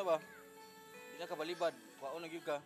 na ba? Di na ka balibad. Kwaon na gyud ka.